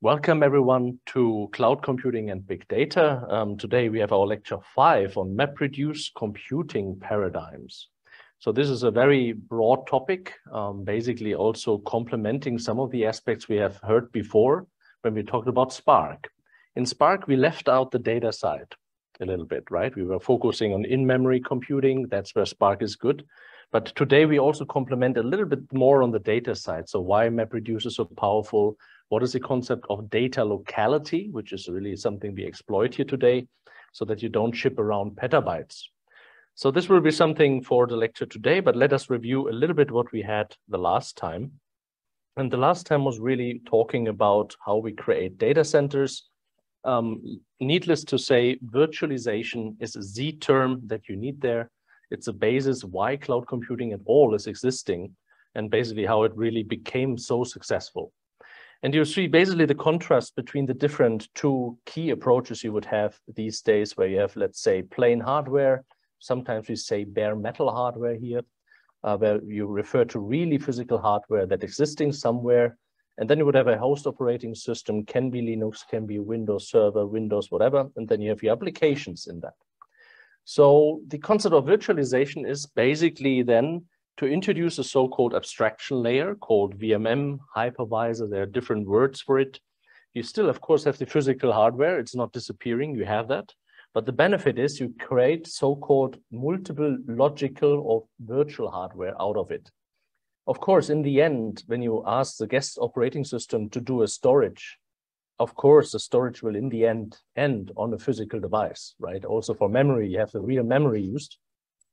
Welcome everyone to Cloud Computing and Big Data. Um, today we have our lecture five on MapReduce computing paradigms. So this is a very broad topic, um, basically also complementing some of the aspects we have heard before when we talked about Spark. In Spark, we left out the data side a little bit, right? We were focusing on in-memory computing. That's where Spark is good. But today we also complement a little bit more on the data side. So why MapReduce is so powerful, what is the concept of data locality, which is really something we exploit here today, so that you don't ship around petabytes. So this will be something for the lecture today, but let us review a little bit what we had the last time. And the last time was really talking about how we create data centers. Um, needless to say, virtualization is a Z term that you need there. It's a basis why cloud computing at all is existing and basically how it really became so successful. And you see basically the contrast between the different two key approaches you would have these days, where you have, let's say, plain hardware. Sometimes we say bare metal hardware here, uh, where you refer to really physical hardware that existing somewhere. And then you would have a host operating system, can be Linux, can be Windows Server, Windows, whatever. And then you have your applications in that. So the concept of virtualization is basically then to introduce a so-called abstraction layer called VMM hypervisor. There are different words for it. You still, of course, have the physical hardware. It's not disappearing. You have that. But the benefit is you create so-called multiple logical or virtual hardware out of it. Of course, in the end, when you ask the guest operating system to do a storage, of course, the storage will in the end end on a physical device, right? Also for memory, you have the real memory used.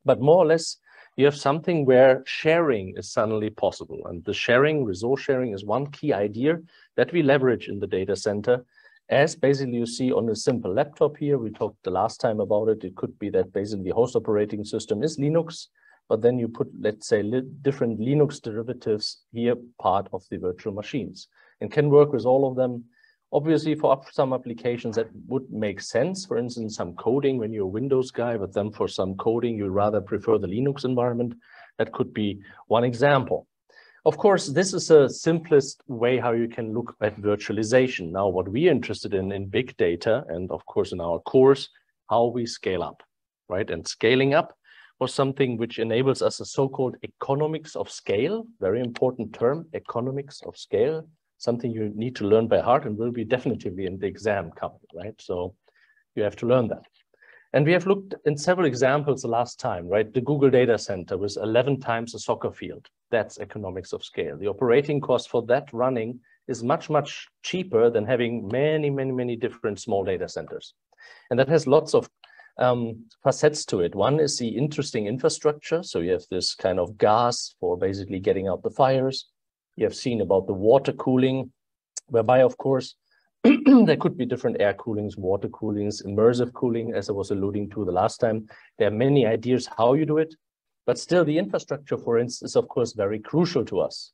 But more or less, you have something where sharing is suddenly possible. And the sharing, resource sharing is one key idea that we leverage in the data center. As basically you see on a simple laptop here, we talked the last time about it. It could be that basically the host operating system is Linux, but then you put, let's say, li different Linux derivatives here, part of the virtual machines and can work with all of them Obviously, for some applications that would make sense, for instance, some coding when you're a Windows guy, but then for some coding, you rather prefer the Linux environment. That could be one example. Of course, this is a simplest way how you can look at virtualization. Now, what we're interested in in big data, and of course in our course, how we scale up, right? And scaling up was something which enables us a so-called economics of scale, very important term, economics of scale, something you need to learn by heart and will be definitively in the exam coming, right? So you have to learn that. And we have looked in several examples the last time, right? The Google data center was 11 times a soccer field. That's economics of scale. The operating cost for that running is much, much cheaper than having many, many, many different small data centers. And that has lots of um, facets to it. One is the interesting infrastructure. So you have this kind of gas for basically getting out the fires you have seen about the water cooling, whereby, of course, there could be different air coolings, water coolings, immersive cooling, as I was alluding to the last time. There are many ideas how you do it, but still the infrastructure, for instance, is of course very crucial to us.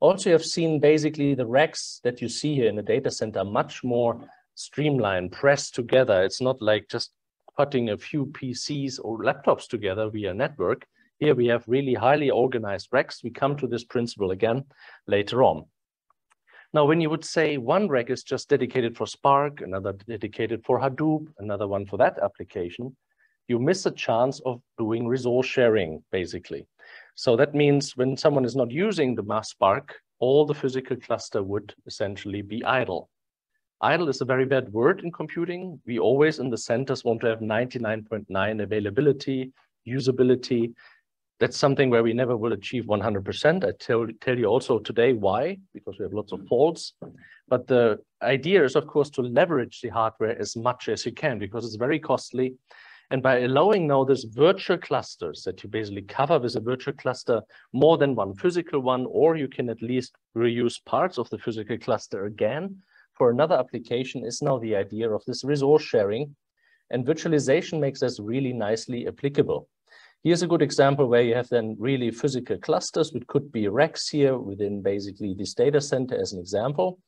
Also, you have seen basically the racks that you see here in the data center much more streamlined, pressed together. It's not like just putting a few PCs or laptops together via network. Here we have really highly organized racks. We come to this principle again later on. Now, when you would say one rack is just dedicated for Spark, another dedicated for Hadoop, another one for that application, you miss a chance of doing resource sharing, basically. So that means when someone is not using the mass Spark, all the physical cluster would essentially be idle. Idle is a very bad word in computing. We always in the centers want to have 99.9 .9 availability, usability, that's something where we never will achieve 100%. I tell, tell you also today why, because we have lots of faults. But the idea is, of course, to leverage the hardware as much as you can because it's very costly. And by allowing now this virtual clusters that you basically cover with a virtual cluster, more than one physical one, or you can at least reuse parts of the physical cluster again for another application is now the idea of this resource sharing. And virtualization makes this really nicely applicable. Here's a good example where you have then really physical clusters, which could be racks here within basically this data center as an example.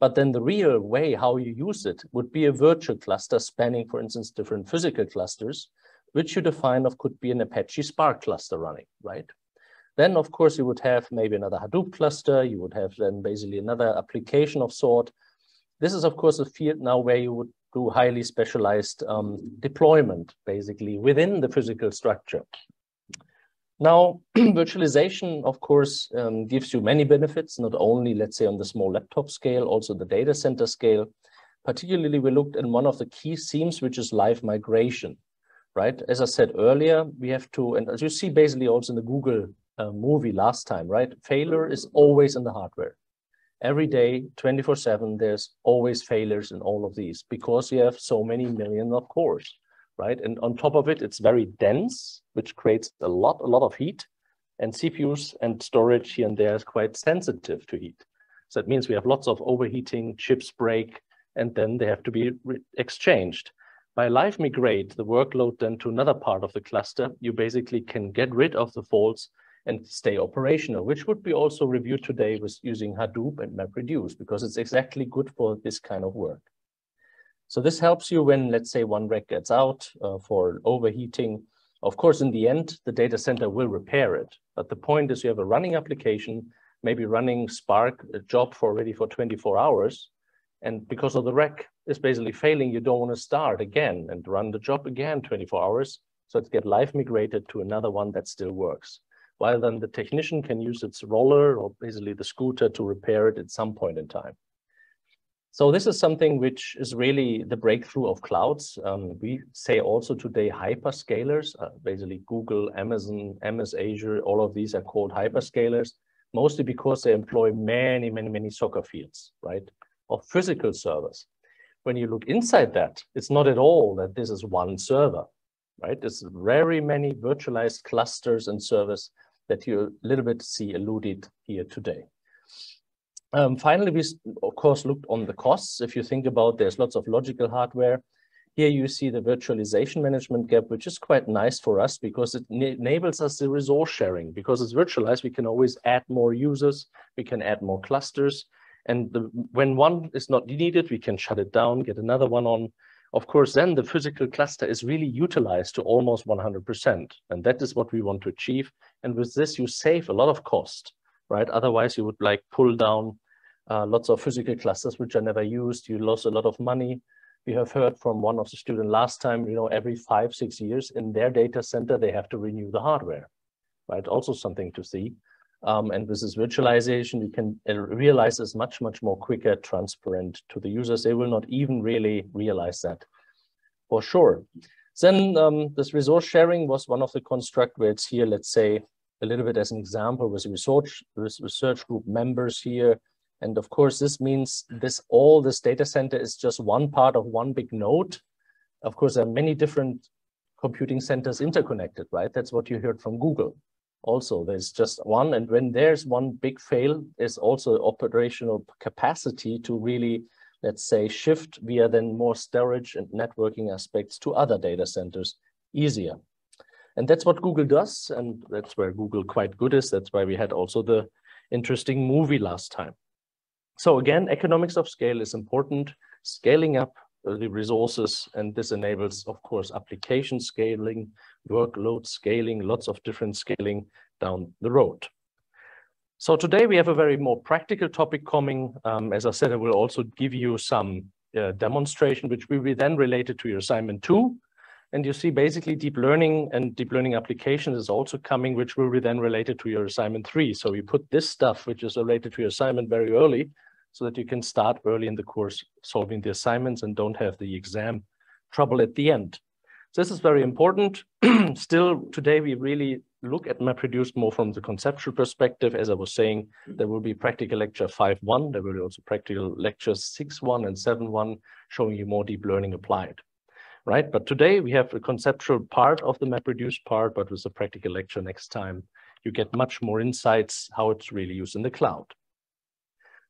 But then the real way how you use it would be a virtual cluster spanning, for instance, different physical clusters, which you define of could be an Apache Spark cluster running, right? Then, of course, you would have maybe another Hadoop cluster. You would have then basically another application of sort. This is, of course, a field now where you would do highly specialized um, deployment, basically, within the physical structure. Now, virtualization, of course, um, gives you many benefits, not only, let's say, on the small laptop scale, also the data center scale. Particularly, we looked at one of the key themes, which is live migration, right? As I said earlier, we have to, and as you see basically also in the Google uh, movie last time, right? Failure is always in the hardware. Every day, 24 seven, there's always failures in all of these because you have so many million of cores right? And on top of it, it's very dense, which creates a lot, a lot of heat. And CPUs and storage here and there is quite sensitive to heat. So that means we have lots of overheating, chips break, and then they have to be exchanged. By live migrate the workload then to another part of the cluster, you basically can get rid of the faults and stay operational, which would be also reviewed today with using Hadoop and MapReduce, because it's exactly good for this kind of work. So this helps you when, let's say, one rack gets out uh, for overheating. Of course, in the end, the data center will repair it. But the point is you have a running application, maybe running Spark, a job for already for 24 hours. And because of the rack is basically failing, you don't want to start again and run the job again 24 hours. So it's get live migrated to another one that still works. While then the technician can use its roller or basically the scooter to repair it at some point in time. So this is something which is really the breakthrough of clouds. Um, we say also today hyperscalers, uh, basically Google, Amazon, MS Azure, all of these are called hyperscalers, mostly because they employ many, many, many soccer fields, right? of physical servers. When you look inside that, it's not at all that this is one server, right? There's very many virtualized clusters and servers that you a little bit see alluded here today. Um, finally, we of course looked on the costs. If you think about there's lots of logical hardware. Here you see the virtualization management gap, which is quite nice for us because it enables us the resource sharing. Because it's virtualized, we can always add more users, we can add more clusters. And the, when one is not needed, we can shut it down, get another one on. Of course, then the physical cluster is really utilized to almost 100%. And that is what we want to achieve. And with this, you save a lot of cost right? Otherwise, you would like pull down uh, lots of physical clusters which are never used. You lose a lot of money. We have heard from one of the students last time, you know, every five, six years in their data center, they have to renew the hardware, right? Also something to see. Um, and with this virtualization, you can uh, realize this much, much more quicker, transparent to the users. They will not even really realize that for sure. Then um, this resource sharing was one of the construct where it's here, let's say, a little bit as an example with research, with research group members here. And of course, this means this all this data center is just one part of one big node. Of course, there are many different computing centers interconnected, right? That's what you heard from Google. Also, there's just one, and when there's one big fail, there's also operational capacity to really, let's say, shift via then more storage and networking aspects to other data centers easier. And that's what Google does. And that's where Google quite good is. That's why we had also the interesting movie last time. So again, economics of scale is important, scaling up the resources, and this enables, of course, application scaling, workload scaling, lots of different scaling down the road. So today we have a very more practical topic coming. Um, as I said, I will also give you some uh, demonstration, which will be then related to your assignment two, and you see basically deep learning and deep learning applications is also coming, which will be then related to your assignment three. So you put this stuff, which is related to your assignment very early so that you can start early in the course solving the assignments and don't have the exam trouble at the end. So this is very important. Still today, we really look at MapReduce more from the conceptual perspective. As I was saying, there will be practical lecture 5.1. There will be also practical lectures 6.1 and 7.1 showing you more deep learning applied right? But today we have a conceptual part of the MapReduce part, but with a practical lecture next time, you get much more insights how it's really used in the cloud.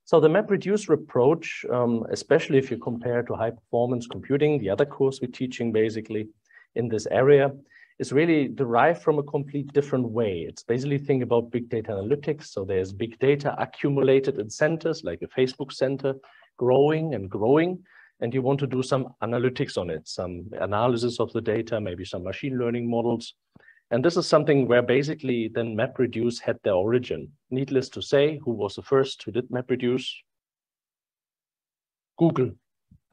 So the MapReduce approach, um, especially if you compare to high performance computing, the other course we're teaching basically in this area, is really derived from a complete different way. It's basically think about big data analytics. So there's big data accumulated in centers like a Facebook center, growing and growing and you want to do some analytics on it, some analysis of the data, maybe some machine learning models. And this is something where basically then MapReduce had their origin. Needless to say, who was the first who did MapReduce? Google,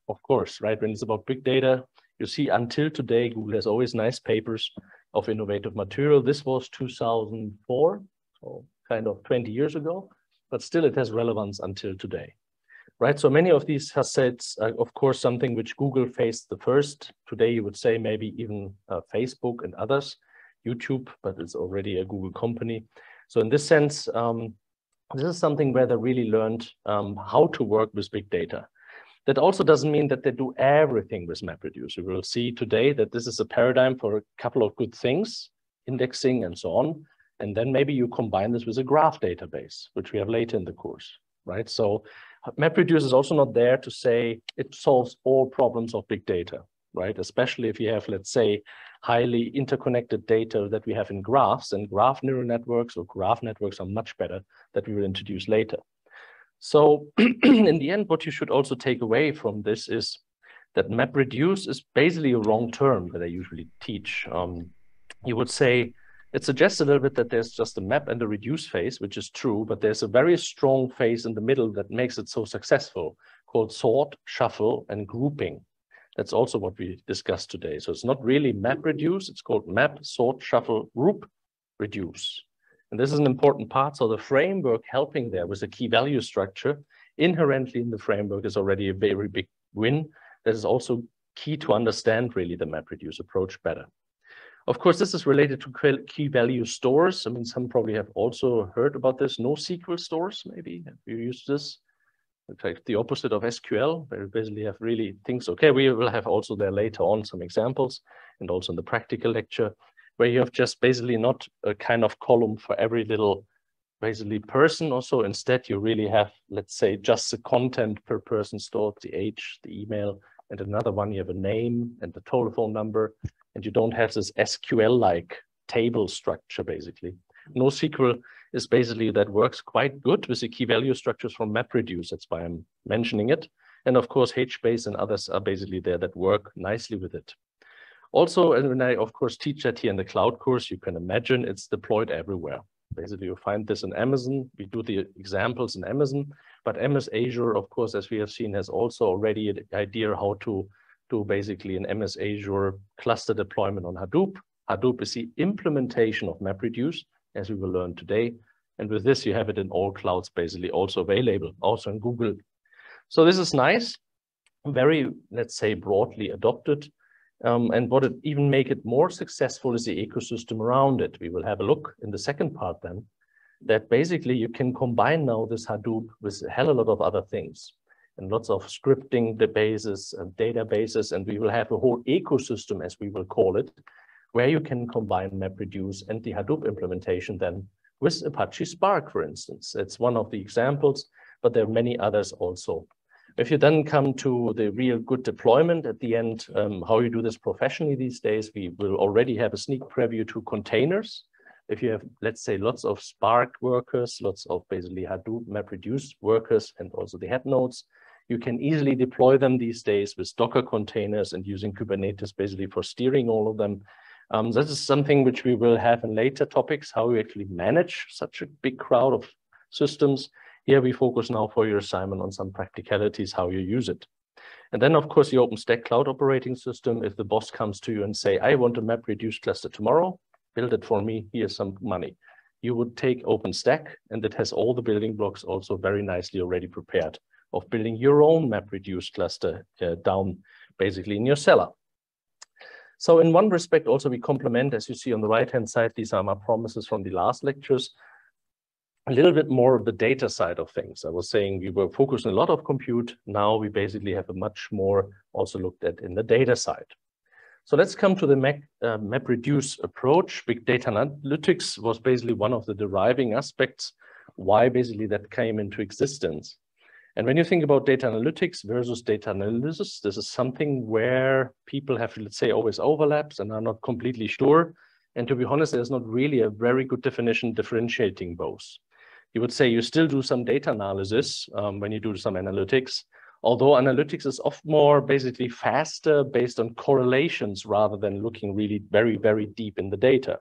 of course, right? When it's about big data, you see until today, Google has always nice papers of innovative material. This was 2004, so kind of 20 years ago, but still it has relevance until today, right? So many of these facets are, of course, something which Google faced the first. Today, you would say maybe even uh, Facebook and others, YouTube, but it's already a Google company. So in this sense, um, this is something where they really learned um, how to work with big data. That also doesn't mean that they do everything with MapReduce. We will see today that this is a paradigm for a couple of good things, indexing and so on. And then maybe you combine this with a graph database, which we have later in the course, right? So MapReduce is also not there to say it solves all problems of big data, right? Especially if you have, let's say, highly interconnected data that we have in graphs and graph neural networks or graph networks are much better that we will introduce later. So in the end, what you should also take away from this is that MapReduce is basically a wrong term that I usually teach. Um, you would say, it suggests a little bit that there's just a map and a reduce phase, which is true, but there's a very strong phase in the middle that makes it so successful called sort, shuffle, and grouping. That's also what we discussed today. So it's not really map reduce, it's called map, sort, shuffle, group, reduce. And this is an important part. So the framework helping there with a key value structure inherently in the framework is already a very big win. That is also key to understand really the MapReduce approach better. Of course, this is related to key value stores. I mean, some probably have also heard about this. NoSQL stores, maybe, have you used this? In fact, the opposite of SQL, where you basically have really things. Okay, we will have also there later on some examples and also in the practical lecture where you have just basically not a kind of column for every little basically person or so. Instead, you really have, let's say, just the content per person stored, the age, the email, and another one, you have a name and the telephone number, and you don't have this SQL-like table structure, basically. NoSQL is basically that works quite good with the key value structures from MapReduce. That's why I'm mentioning it. And of course, HBase and others are basically there that work nicely with it. Also, and when I, of course, teach that here in the cloud course, you can imagine it's deployed everywhere. Basically, you find this in Amazon. We do the examples in Amazon, but MS Azure, of course, as we have seen, has also already an idea how to do basically an MS Azure cluster deployment on Hadoop. Hadoop is the implementation of MapReduce, as we will learn today. And with this, you have it in all clouds, basically also available, also in Google. So this is nice, very, let's say, broadly adopted. Um, and what it even make it more successful is the ecosystem around it. We will have a look in the second part then, that basically you can combine now this Hadoop with a hell of a lot of other things and lots of scripting databases and databases, and we will have a whole ecosystem, as we will call it, where you can combine MapReduce and the Hadoop implementation then with Apache Spark, for instance. It's one of the examples, but there are many others also. If you then come to the real good deployment at the end, um, how you do this professionally these days, we will already have a sneak preview to containers. If you have, let's say, lots of Spark workers, lots of basically Hadoop MapReduce workers, and also the head nodes, you can easily deploy them these days with Docker containers and using Kubernetes basically for steering all of them. Um, this is something which we will have in later topics, how we actually manage such a big crowd of systems here we focus now for your assignment on some practicalities, how you use it. And then, of course, the OpenStack Cloud Operating System, if the boss comes to you and say, I want a map reduced cluster tomorrow, build it for me, here's some money. You would take OpenStack, and it has all the building blocks also very nicely already prepared of building your own map reduced cluster uh, down basically in your cellar. So in one respect, also we complement, as you see on the right-hand side, these are my promises from the last lectures a little bit more of the data side of things. I was saying we were focusing a lot of compute. Now we basically have a much more also looked at in the data side. So let's come to the Mac, uh, MapReduce approach. Big data analytics was basically one of the deriving aspects why basically that came into existence. And when you think about data analytics versus data analysis, this is something where people have, let's say, always overlaps and are not completely sure. And to be honest, there's not really a very good definition differentiating both you would say you still do some data analysis um, when you do some analytics, although analytics is often more basically faster based on correlations rather than looking really very, very deep in the data.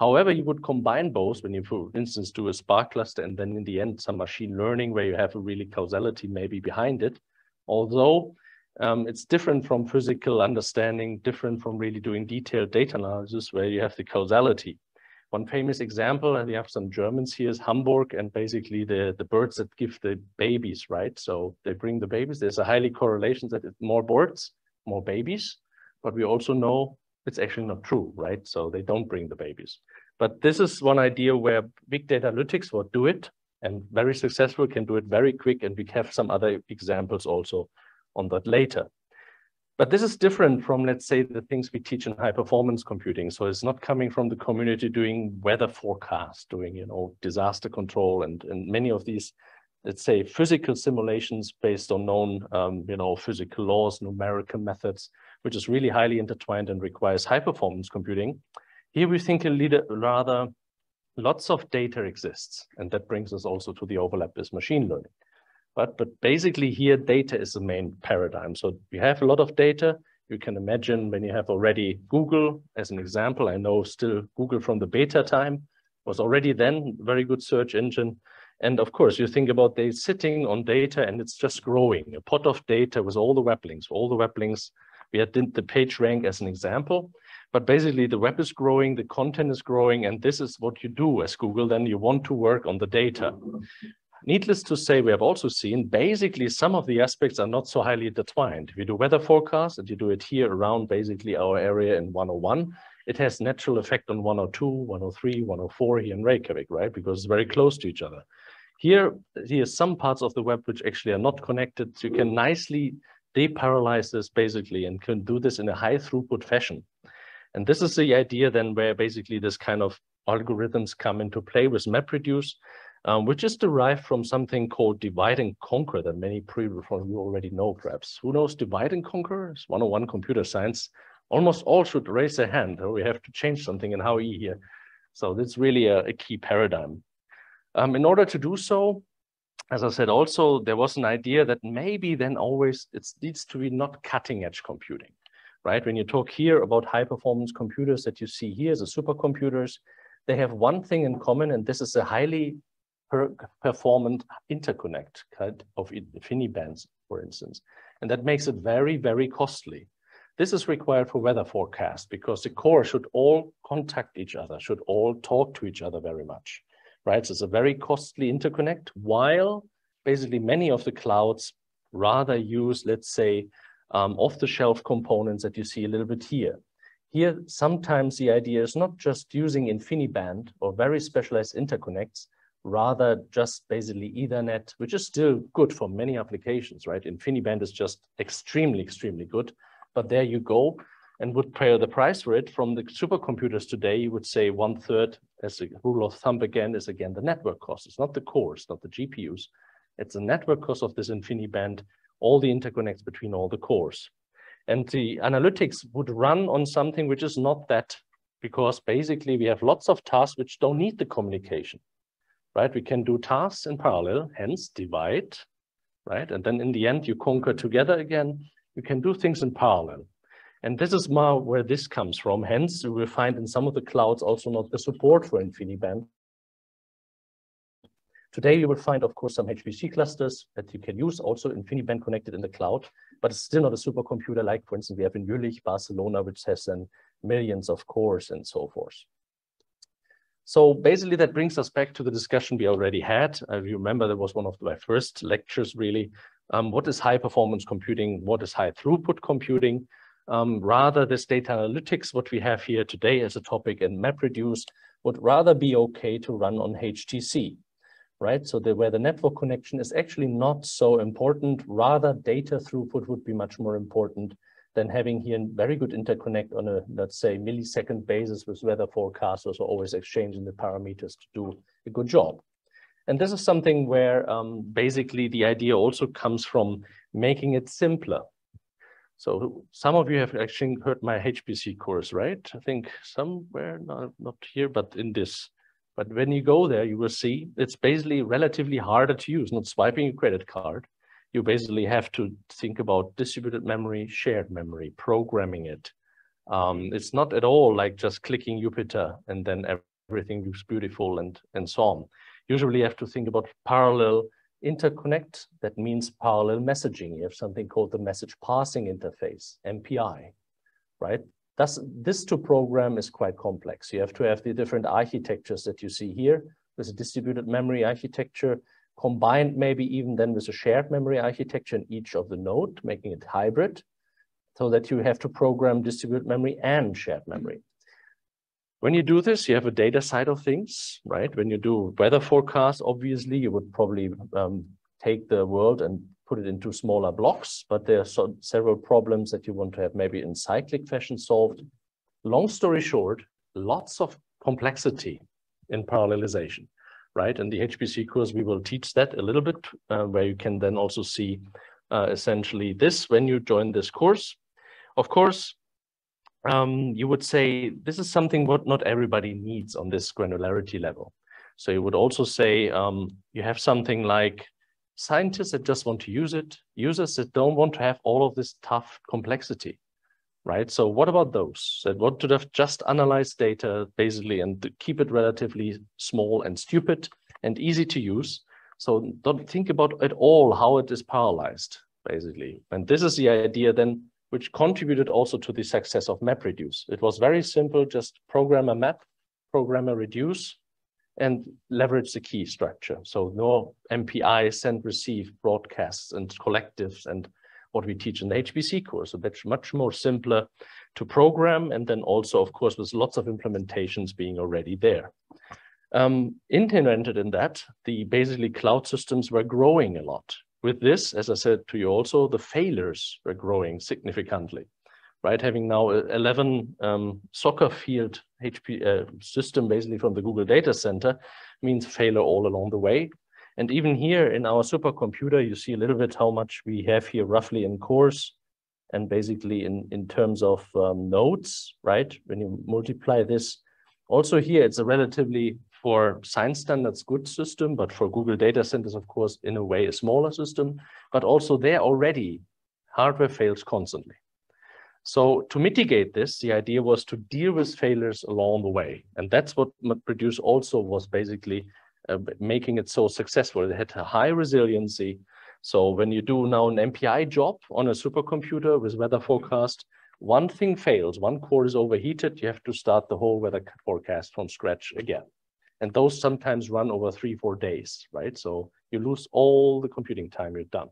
However, you would combine both when you, for instance, do a Spark cluster and then in the end, some machine learning where you have a really causality maybe behind it. Although um, it's different from physical understanding, different from really doing detailed data analysis where you have the causality. One famous example, and we have some Germans here, is Hamburg and basically the, the birds that give the babies, right? So they bring the babies. There's a highly correlation that more birds, more babies, but we also know it's actually not true, right? So they don't bring the babies. But this is one idea where big data analytics will do it and very successful, can do it very quick. And we have some other examples also on that later. But this is different from, let's say, the things we teach in high performance computing. So it's not coming from the community doing weather forecast, doing, you know, disaster control and, and many of these, let's say, physical simulations based on known, um, you know, physical laws, numerical methods, which is really highly intertwined and requires high performance computing. Here we think a little rather lots of data exists. And that brings us also to the overlap with machine learning. But, but basically here, data is the main paradigm. So we have a lot of data. You can imagine when you have already Google as an example, I know still Google from the beta time was already then very good search engine. And of course, you think about they sitting on data and it's just growing, a pot of data with all the web links, all the web links. We had the PageRank as an example, but basically the web is growing, the content is growing, and this is what you do as Google, then you want to work on the data. Needless to say, we have also seen basically some of the aspects are not so highly intertwined. You do weather forecast and you do it here around basically our area in 101, it has natural effect on 102, 103, 104 here in Reykjavik, right? Because it's very close to each other. Here, here some parts of the web which actually are not connected. So you can nicely deparallelize this basically and can do this in a high throughput fashion. And this is the idea then where basically this kind of algorithms come into play with MapReduce um, which is derived from something called divide and conquer that many from you already know perhaps. Who knows divide and conquer? It's 101 computer science. Almost all should raise their hand or we have to change something in HOE here. So that's really a, a key paradigm. Um, in order to do so, as I said, also there was an idea that maybe then always it needs to be not cutting edge computing, right? When you talk here about high performance computers that you see here, the supercomputers, they have one thing in common, and this is a highly per performant interconnect kind of InfiniBands, for instance. And that makes it very, very costly. This is required for weather forecast because the core should all contact each other, should all talk to each other very much, right? So it's a very costly interconnect while basically many of the clouds rather use, let's say, um, off-the-shelf components that you see a little bit here. Here, sometimes the idea is not just using InfiniBand or very specialized interconnects, rather just basically Ethernet, which is still good for many applications, right? InfiniBand is just extremely, extremely good. But there you go and would pay the price for it from the supercomputers today, you would say one third as a rule of thumb again is again the network cost. It's not the cores, not the GPUs. It's the network cost of this InfiniBand, all the interconnects between all the cores. And the analytics would run on something which is not that because basically we have lots of tasks which don't need the communication right? We can do tasks in parallel, hence divide, right? And then in the end, you conquer together again. You can do things in parallel. And this is more where this comes from. Hence, you will find in some of the clouds also not the support for InfiniBand. Today, you will find, of course, some HPC clusters that you can use also InfiniBand connected in the cloud, but it's still not a supercomputer like, for instance, we have in Jülich, Barcelona, which has then millions of cores and so forth. So basically that brings us back to the discussion we already had. Uh, you remember that was one of my first lectures really. Um, what is high performance computing? What is high throughput computing? Um, rather this data analytics, what we have here today as a topic and MapReduce would rather be okay to run on HTC, right? So the, where the network connection is actually not so important, rather data throughput would be much more important than having here a very good interconnect on a, let's say, millisecond basis with weather forecasters or always exchanging the parameters to do a good job. And this is something where um, basically the idea also comes from making it simpler. So some of you have actually heard my HPC course, right? I think somewhere, not, not here, but in this. But when you go there, you will see it's basically relatively harder to use, not swiping a credit card, you basically have to think about distributed memory, shared memory, programming it. Um, it's not at all like just clicking Jupyter and then everything looks beautiful and, and so on. Usually you have to think about parallel interconnect, that means parallel messaging. You have something called the message passing interface, MPI, right? Thus, this to program is quite complex. You have to have the different architectures that you see here. There's a distributed memory architecture, combined maybe even then with a shared memory architecture in each of the node, making it hybrid, so that you have to program distributed memory and shared memory. When you do this, you have a data side of things, right? When you do weather forecasts, obviously, you would probably um, take the world and put it into smaller blocks, but there are so, several problems that you want to have maybe in cyclic fashion solved. Long story short, lots of complexity in parallelization, right? In the HPC course, we will teach that a little bit, uh, where you can then also see uh, essentially this when you join this course. Of course, um, you would say this is something what not everybody needs on this granularity level. So you would also say um, you have something like scientists that just want to use it, users that don't want to have all of this tough complexity, right? So what about those that want to have just analyze data basically and keep it relatively small and stupid and easy to use? So don't think about at all how it is parallelized, basically. And this is the idea then which contributed also to the success of MapReduce. It was very simple, just program a map, program a reduce, and leverage the key structure. So no MPI, send, receive, broadcasts, and collectives, and what we teach in the HPC course. So that's much more simpler to program, and then also, of course, with lots of implementations being already there. Um, implemented in that, the basically cloud systems were growing a lot with this, as I said to you also, the failures were growing significantly, right? Having now 11 um, soccer field HP uh, system basically from the Google data center means failure all along the way. And even here in our supercomputer, you see a little bit how much we have here roughly in cores and basically in, in terms of um, nodes, right? When you multiply this, also here, it's a relatively for science standards good system, but for Google data centers, of course, in a way, a smaller system, but also there already hardware fails constantly. So to mitigate this, the idea was to deal with failures along the way. And that's what MapReduce also was basically uh, making it so successful. It had a high resiliency. So when you do now an MPI job on a supercomputer with weather forecast, one thing fails, one core is overheated, you have to start the whole weather forecast from scratch again. And those sometimes run over three, four days, right? So you lose all the computing time you're done.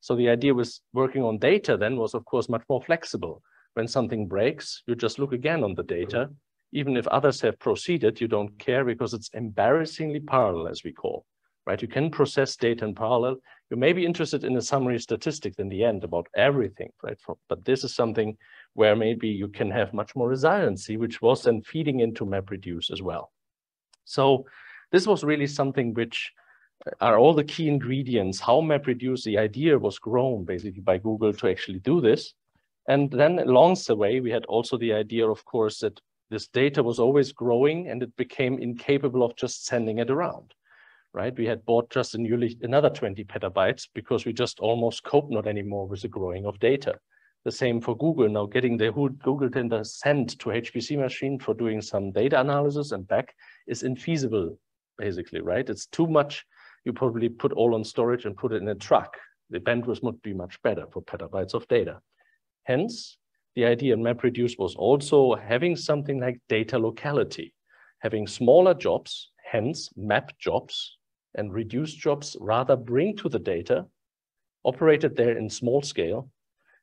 So the idea was working on data then was of course much more flexible. When something breaks, you just look again on the data. Even if others have proceeded, you don't care because it's embarrassingly parallel as we call, right? You can process data in parallel. You may be interested in a summary statistics in the end about everything, right? But this is something where maybe you can have much more resiliency, which was then feeding into MapReduce as well. So this was really something which uh, are all the key ingredients, how MapReduce, the idea was grown basically by Google to actually do this. And then along the way, we had also the idea, of course, that this data was always growing and it became incapable of just sending it around, right? We had bought just a newly another 20 petabytes because we just almost cope not anymore with the growing of data. The same for Google now getting the Google Tender sent to HPC machine for doing some data analysis and back is infeasible, basically, right? It's too much. You probably put all on storage and put it in a truck. The bandwidth would be much better for petabytes of data. Hence, the idea in MapReduce was also having something like data locality, having smaller jobs, hence map jobs and reduce jobs rather bring to the data, operated there in small scale,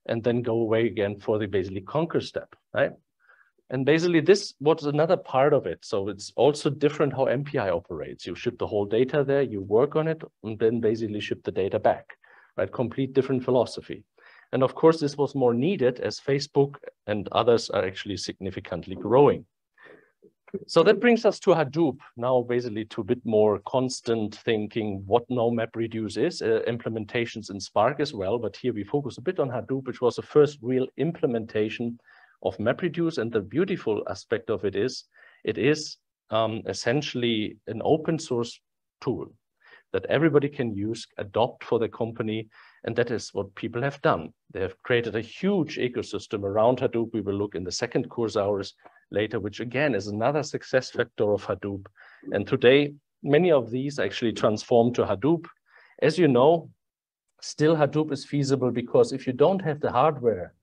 and then go away again for the basically conquer step, right? And basically this was another part of it. So it's also different how MPI operates. You ship the whole data there, you work on it, and then basically ship the data back, right? Complete different philosophy. And of course, this was more needed as Facebook and others are actually significantly growing. So that brings us to Hadoop, now basically to a bit more constant thinking what now MapReduce is, uh, implementations in Spark as well, but here we focus a bit on Hadoop, which was the first real implementation of MapReduce. And the beautiful aspect of it is, it is um, essentially an open source tool that everybody can use, adopt for the company. And that is what people have done. They have created a huge ecosystem around Hadoop. We will look in the second course hours later, which again is another success factor of Hadoop. And today, many of these actually transform to Hadoop. As you know, still Hadoop is feasible because if you don't have the hardware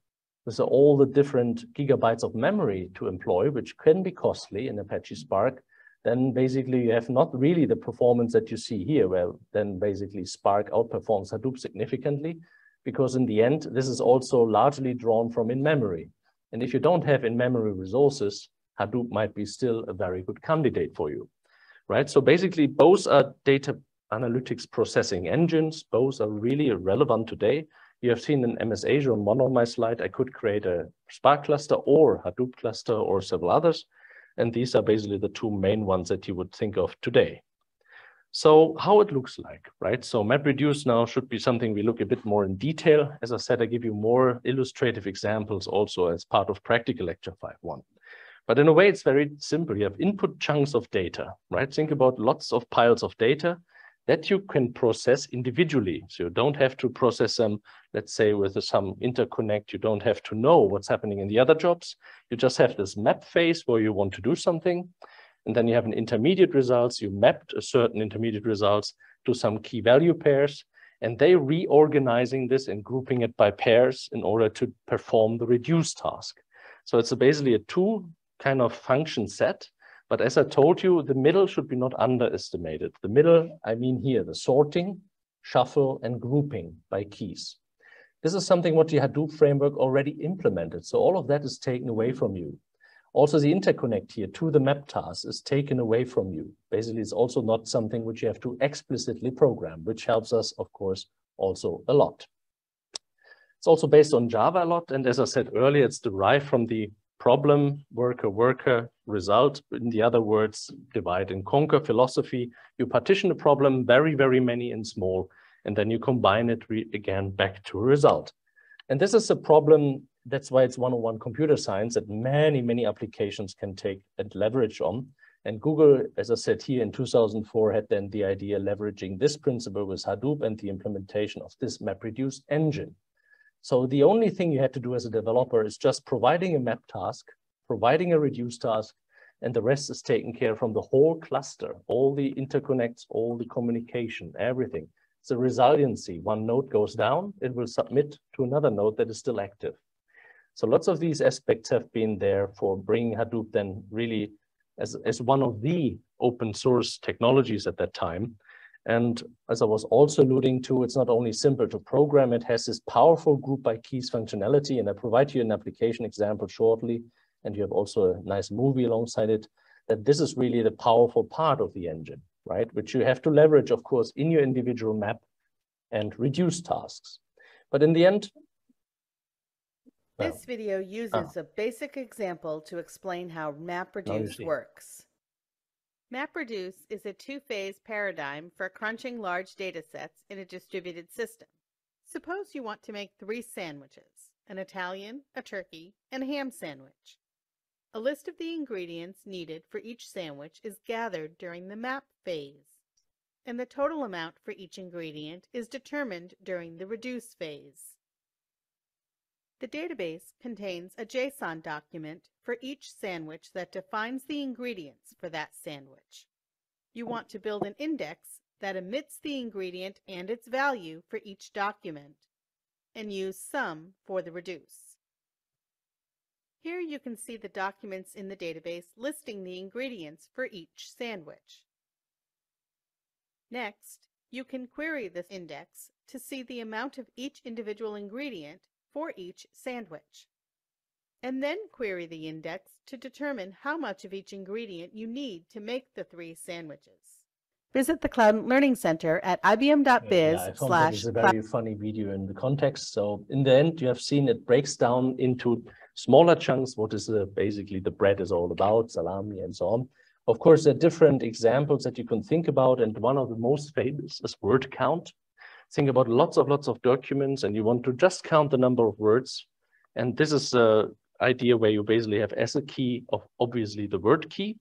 with all the different gigabytes of memory to employ, which can be costly in Apache Spark, then basically you have not really the performance that you see here, where then basically Spark outperforms Hadoop significantly, because in the end, this is also largely drawn from in-memory. And if you don't have in-memory resources, Hadoop might be still a very good candidate for you, right? So basically both are data analytics processing engines. Both are really relevant today. You have seen in MS Azure on one of my slides, I could create a Spark cluster or Hadoop cluster or several others. And these are basically the two main ones that you would think of today. So how it looks like, right? So MapReduce now should be something we look a bit more in detail. As I said, I give you more illustrative examples also as part of practical lecture 5.1. But in a way, it's very simple. You have input chunks of data, right? Think about lots of piles of data that you can process individually. So you don't have to process them, let's say with some interconnect, you don't have to know what's happening in the other jobs. You just have this map phase where you want to do something. And then you have an intermediate results. You mapped a certain intermediate results to some key value pairs. And they reorganizing this and grouping it by pairs in order to perform the reduce task. So it's a basically a two kind of function set but as I told you, the middle should be not underestimated. The middle, I mean here, the sorting, shuffle, and grouping by keys. This is something what the Hadoop framework already implemented. So all of that is taken away from you. Also, the interconnect here to the map task is taken away from you. Basically, it's also not something which you have to explicitly program, which helps us, of course, also a lot. It's also based on Java a lot. And as I said earlier, it's derived from the problem, worker, worker, result. In the other words, divide and conquer philosophy. You partition a problem very, very many and small, and then you combine it again back to a result. And this is a problem, that's why it's 101 computer science that many, many applications can take and leverage on. And Google, as I said here in 2004, had then the idea leveraging this principle with Hadoop and the implementation of this MapReduce engine. So the only thing you had to do as a developer is just providing a map task, providing a reduce task, and the rest is taken care from the whole cluster, all the interconnects, all the communication, everything. It's a resiliency. One node goes down, it will submit to another node that is still active. So lots of these aspects have been there for bringing Hadoop then really as, as one of the open source technologies at that time. And as I was also alluding to, it's not only simple to program, it has this powerful group by keys functionality. And I provide you an application example shortly. And you have also a nice movie alongside it, that this is really the powerful part of the engine, right? Which you have to leverage, of course, in your individual map and reduce tasks. But in the end, this video uses ah. a basic example to explain how MapReduce works. MapReduce is a two-phase paradigm for crunching large data sets in a distributed system. Suppose you want to make three sandwiches, an Italian, a turkey, and a ham sandwich. A list of the ingredients needed for each sandwich is gathered during the map phase, and the total amount for each ingredient is determined during the reduce phase. The database contains a JSON document for each sandwich that defines the ingredients for that sandwich. You want to build an index that emits the ingredient and its value for each document, and use sum for the reduce. Here you can see the documents in the database listing the ingredients for each sandwich. Next, you can query this index to see the amount of each individual ingredient for each sandwich. And then query the index to determine how much of each ingredient you need to make the three sandwiches. Visit the Cloud Learning Center at ibm.biz yeah, slash. It's a very funny video in the context. So in the end, you have seen it breaks down into smaller chunks. What is the, basically the bread is all about, salami and so on. Of course, there are different examples that you can think about. And one of the most famous is word count think about lots of lots of documents and you want to just count the number of words. And this is the idea where you basically have as a key of obviously the word key,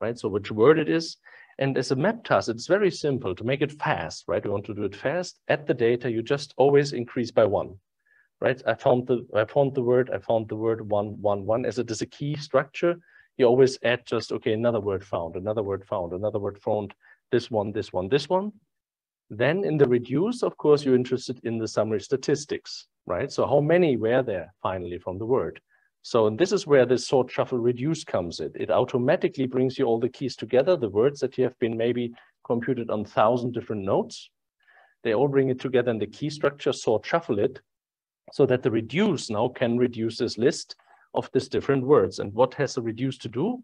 right? So which word it is. And as a map task, it's very simple to make it fast, right? You want to do it fast. At the data, you just always increase by one, right? I found the I found the word, I found the word one, one, one. As it is a key structure, you always add just, okay, another word found, another word found, another word found, this one, this one, this one. Then in the reduce, of course, you're interested in the summary statistics, right? So how many were there finally from the word? So this is where the sort shuffle reduce comes in. It automatically brings you all the keys together, the words that you have been maybe computed on thousand different nodes. They all bring it together in the key structure, sort shuffle it, so that the reduce now can reduce this list of these different words. And what has the reduce to do?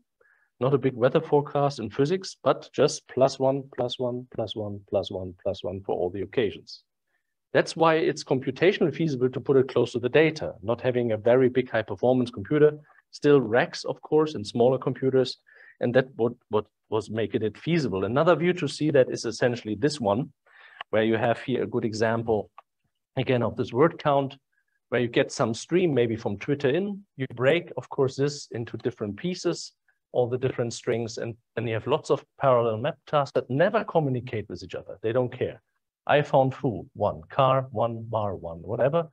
Not a big weather forecast in physics, but just plus one, plus one, plus one, plus one, plus one for all the occasions. That's why it's computationally feasible to put it close to the data, not having a very big high performance computer, still racks, of course, and smaller computers. And that what, what was making it feasible. Another view to see that is essentially this one, where you have here a good example, again, of this word count, where you get some stream maybe from Twitter in, you break, of course, this into different pieces, all the different strings, and, and you have lots of parallel map tasks that never communicate with each other. They don't care. I found foo, one, car, one, bar, one, whatever.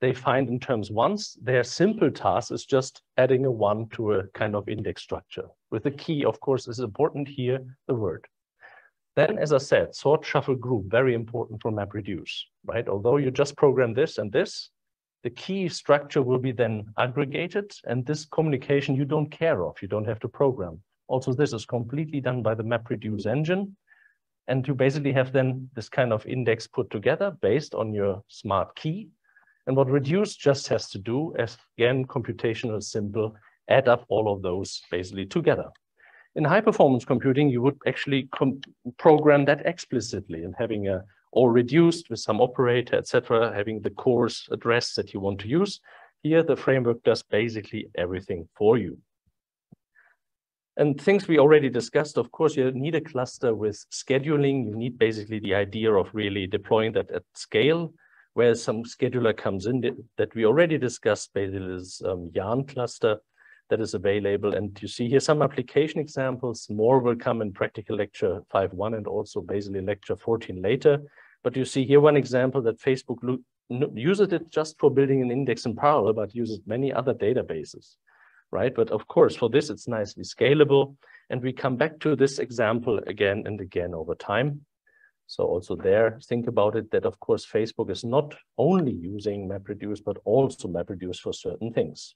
They find in terms once, their simple task is just adding a one to a kind of index structure. With the key, of course, is important here, the word. Then, as I said, sort, shuffle, group, very important for MapReduce, right? Although you just program this and this, the key structure will be then aggregated and this communication you don't care of, you don't have to program. Also, this is completely done by the MapReduce engine and you basically have then this kind of index put together based on your smart key. And what reduce just has to do is, again, computational simple, add up all of those basically together. In high performance computing, you would actually program that explicitly and having a or reduced with some operator, etc., having the coarse address that you want to use. Here, the framework does basically everything for you. And things we already discussed, of course, you need a cluster with scheduling. You need basically the idea of really deploying that at scale, where some scheduler comes in that we already discussed, basically this um, Yarn cluster that is available. And you see here some application examples. More will come in practical lecture 5.1 and also basically lecture 14 later. But you see here one example that Facebook uses it just for building an index in parallel, but uses many other databases right? But of course, for this, it's nicely scalable. And we come back to this example again and again over time. So also there, think about it that of course, Facebook is not only using MapReduce, but also MapReduce for certain things.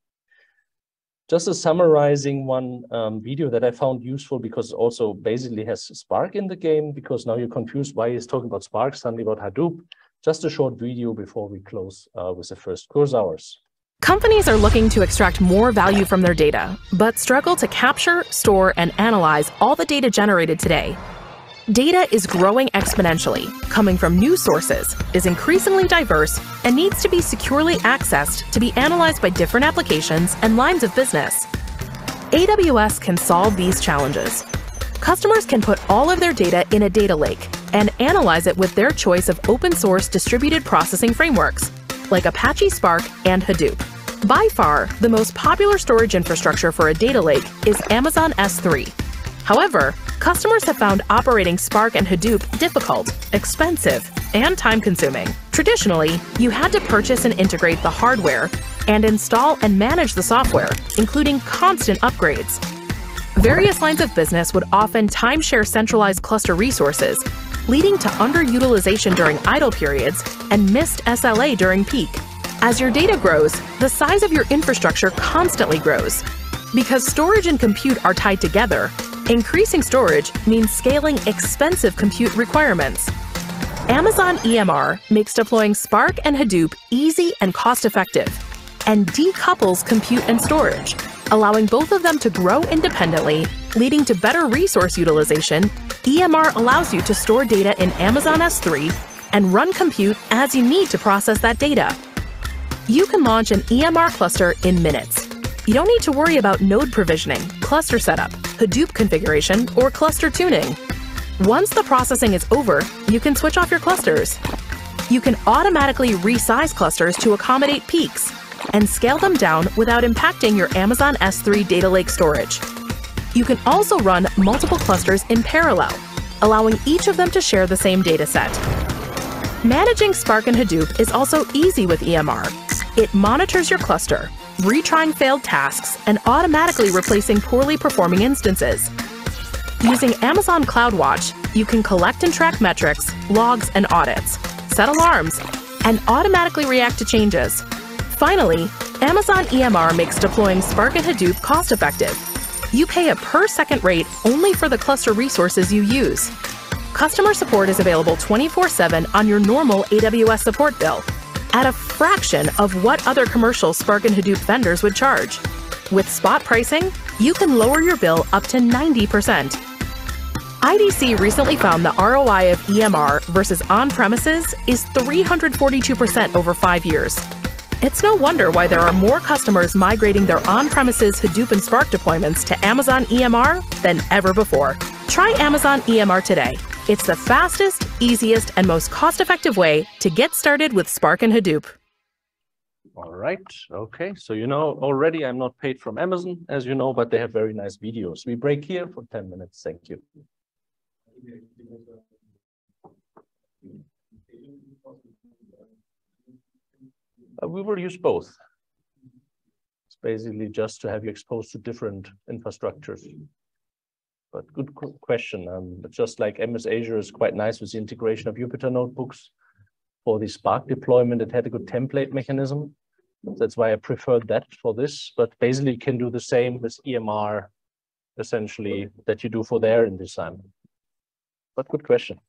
Just a summarizing one um, video that I found useful because also basically has Spark in the game, because now you're confused why he's talking about Spark, suddenly about Hadoop. Just a short video before we close uh, with the first course hours. Companies are looking to extract more value from their data, but struggle to capture, store, and analyze all the data generated today. Data is growing exponentially, coming from new sources, is increasingly diverse, and needs to be securely accessed to be analyzed by different applications and lines of business. AWS can solve these challenges. Customers can put all of their data in a data lake and analyze it with their choice of open source distributed processing frameworks like Apache Spark and Hadoop. By far, the most popular storage infrastructure for a data lake is Amazon S3. However, customers have found operating Spark and Hadoop difficult, expensive, and time consuming. Traditionally, you had to purchase and integrate the hardware and install and manage the software, including constant upgrades. Various lines of business would often timeshare centralized cluster resources leading to underutilization during idle periods and missed SLA during peak. As your data grows, the size of your infrastructure constantly grows. Because storage and compute are tied together, increasing storage means scaling expensive compute requirements. Amazon EMR makes deploying Spark and Hadoop easy and cost-effective, and decouples compute and storage, allowing both of them to grow independently, leading to better resource utilization. EMR allows you to store data in Amazon S3 and run compute as you need to process that data. You can launch an EMR cluster in minutes. You don't need to worry about node provisioning, cluster setup, Hadoop configuration, or cluster tuning. Once the processing is over, you can switch off your clusters. You can automatically resize clusters to accommodate peaks and scale them down without impacting your Amazon S3 data lake storage. You can also run multiple clusters in parallel, allowing each of them to share the same dataset. Managing Spark and Hadoop is also easy with EMR. It monitors your cluster, retrying failed tasks and automatically replacing poorly performing instances. Using Amazon CloudWatch, you can collect and track metrics, logs, and audits, set alarms, and automatically react to changes. Finally, Amazon EMR makes deploying Spark and Hadoop cost effective. You pay a per second rate only for the cluster resources you use. Customer support is available 24 7 on your normal AWS support bill at a fraction of what other commercial Spark and Hadoop vendors would charge. With spot pricing, you can lower your bill up to 90%. IDC recently found the ROI of EMR versus on premises is 342% over five years. It's no wonder why there are more customers migrating their on premises Hadoop and Spark deployments to Amazon EMR than ever before. Try Amazon EMR today. It's the fastest, easiest, and most cost effective way to get started with Spark and Hadoop. All right. Okay. So, you know, already I'm not paid from Amazon, as you know, but they have very nice videos. We break here for 10 minutes. Thank you. Uh, we will use both. It's basically just to have you exposed to different infrastructures. But good question. Um, just like MS Azure is quite nice with the integration of Jupyter notebooks for the Spark deployment, it had a good template mechanism. That's why I preferred that for this, but basically you can do the same with EMR, essentially, that you do for their InDesign. But good question.